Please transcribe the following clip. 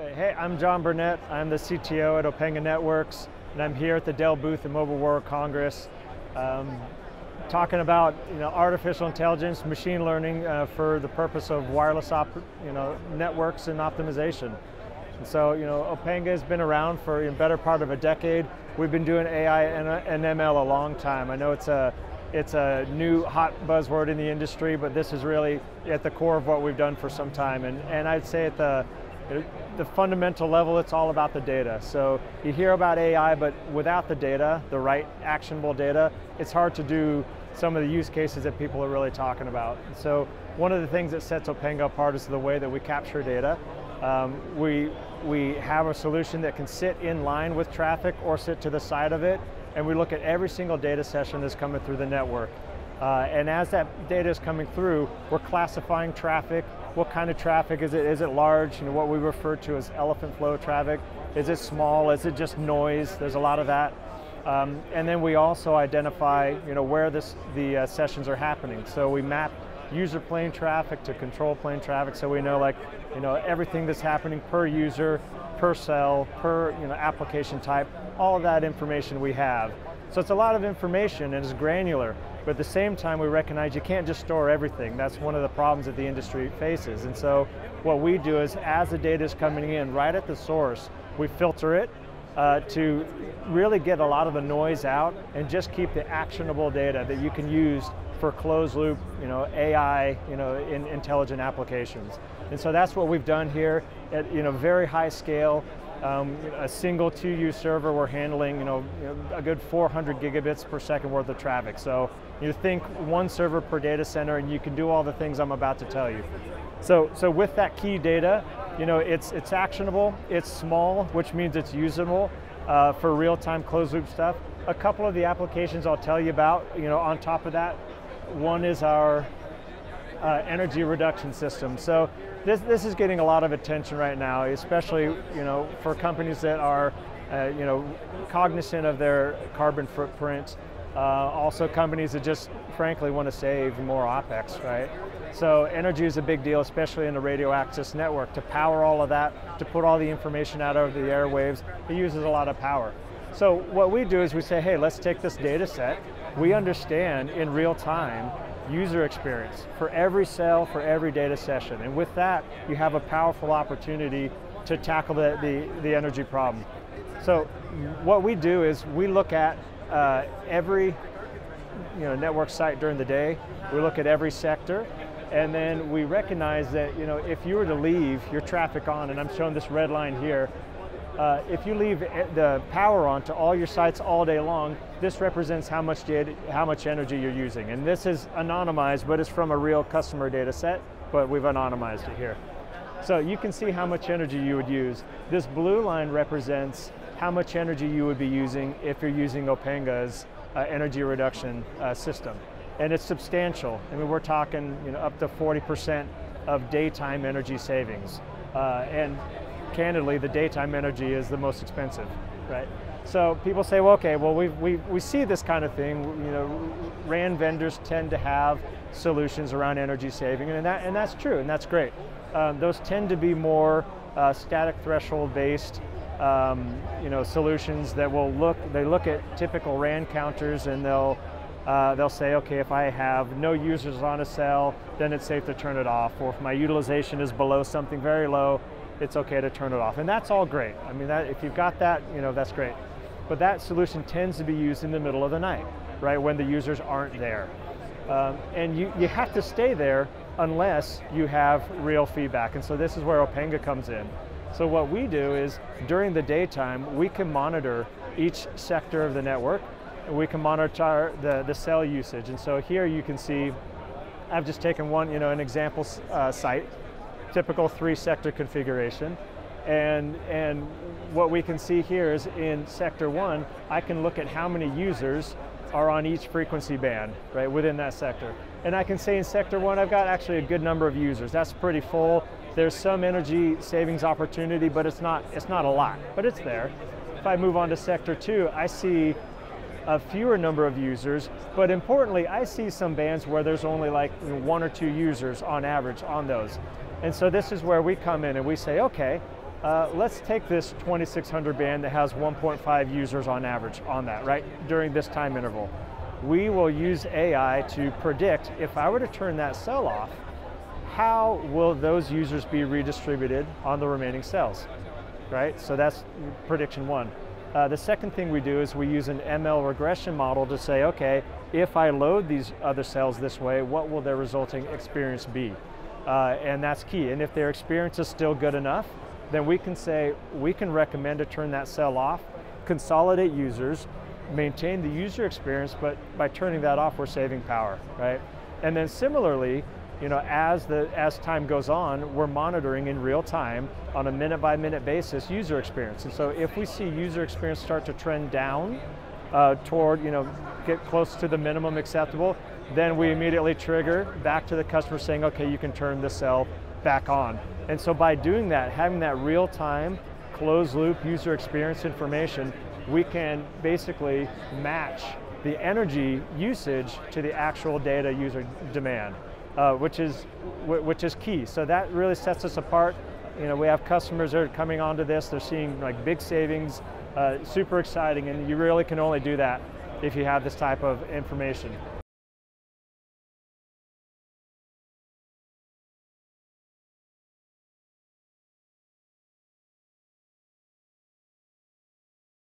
Okay, hey, I'm John Burnett. I'm the CTO at Opanga Networks, and I'm here at the Dell booth at Mobile World Congress, um, talking about you know artificial intelligence, machine learning uh, for the purpose of wireless you know networks and optimization. And so you know Opanga has been around for a better part of a decade. We've been doing AI and, and ML a long time. I know it's a it's a new hot buzzword in the industry, but this is really at the core of what we've done for some time. And, and I'd say at the, the fundamental level, it's all about the data. So you hear about AI, but without the data, the right actionable data, it's hard to do some of the use cases that people are really talking about. So one of the things that sets Opanga apart is the way that we capture data. Um, we, we have a solution that can sit in line with traffic or sit to the side of it and we look at every single data session that's coming through the network. Uh, and as that data is coming through, we're classifying traffic. What kind of traffic is it? Is it large? You know, what we refer to as elephant flow traffic. Is it small? Is it just noise? There's a lot of that. Um, and then we also identify you know, where this, the uh, sessions are happening. So we map user plane traffic to control plane traffic so we know like, you know, everything that's happening per user, per cell, per you know, application type, all of that information we have. So it's a lot of information and it's granular, but at the same time we recognize you can't just store everything. That's one of the problems that the industry faces. And so what we do is as the data is coming in right at the source, we filter it uh, to really get a lot of the noise out and just keep the actionable data that you can use for closed loop, you know, AI, you know, in intelligent applications. And so that's what we've done here at you know very high scale. Um, a single 2U server, we're handling you know, a good 400 gigabits per second worth of traffic. So you think one server per data center and you can do all the things I'm about to tell you. So, so with that key data, you know, it's, it's actionable, it's small, which means it's usable uh, for real-time closed loop stuff. A couple of the applications I'll tell you about, you know, on top of that, one is our uh, energy reduction system. So this, this is getting a lot of attention right now, especially you know, for companies that are uh, you know, cognizant of their carbon footprint. Uh, also companies that just frankly want to save more OpEx, right? So energy is a big deal, especially in a radio access network. To power all of that, to put all the information out over the airwaves, it uses a lot of power. So what we do is we say, hey, let's take this data set. We understand in real time user experience for every cell, for every data session. And with that, you have a powerful opportunity to tackle the, the, the energy problem. So what we do is we look at uh, every you know, network site during the day, we look at every sector, and then we recognize that you know, if you were to leave your traffic on, and I'm showing this red line here, uh, if you leave the power on to all your sites all day long, this represents how much, data, how much energy you're using. And this is anonymized, but it's from a real customer data set, but we've anonymized it here. So you can see how much energy you would use. This blue line represents how much energy you would be using if you're using Opanga's uh, energy reduction uh, system. And it's substantial. I mean, we're talking you know, up to 40% of daytime energy savings. Uh, and candidly, the daytime energy is the most expensive, right? So people say, well, okay, well, we, we, we see this kind of thing. You know, RAN vendors tend to have solutions around energy saving, and, that, and that's true, and that's great. Um, those tend to be more uh, static threshold based um, you know, solutions that will look, they look at typical RAN counters and they'll, uh, they'll say, okay, if I have no users on a cell, then it's safe to turn it off. Or if my utilization is below something very low, it's okay to turn it off. And that's all great. I mean, that, if you've got that, you know, that's great. But that solution tends to be used in the middle of the night, right, when the users aren't there. Um, and you, you have to stay there unless you have real feedback. And so this is where Opanga comes in. So what we do is during the daytime, we can monitor each sector of the network and we can monitor the, the cell usage. And so here you can see, I've just taken one, you know, an example uh, site typical three sector configuration. And, and what we can see here is in sector one, I can look at how many users are on each frequency band, right, within that sector. And I can say in sector one, I've got actually a good number of users. That's pretty full. There's some energy savings opportunity, but it's not, it's not a lot, but it's there. If I move on to sector two, I see a fewer number of users, but importantly, I see some bands where there's only like one or two users on average on those. And so this is where we come in and we say, okay, uh, let's take this 2600 band that has 1.5 users on average on that, right, during this time interval. We will use AI to predict if I were to turn that cell off, how will those users be redistributed on the remaining cells, right? So that's prediction one. Uh, the second thing we do is we use an ML regression model to say, okay, if I load these other cells this way, what will their resulting experience be? Uh, and that's key. And if their experience is still good enough, then we can say, we can recommend to turn that cell off, consolidate users, maintain the user experience, but by turning that off, we're saving power, right? And then similarly, you know, as, the, as time goes on, we're monitoring in real time on a minute by minute basis user experience. And so if we see user experience start to trend down uh, toward, you know, get close to the minimum acceptable, then we immediately trigger back to the customer saying, okay, you can turn the cell back on. And so by doing that, having that real time, closed loop user experience information, we can basically match the energy usage to the actual data user demand uh, which is which is key. So that really sets us apart. You know, we have customers that are coming onto this. They're seeing like big savings, uh, super exciting, and you really can only do that if you have this type of information.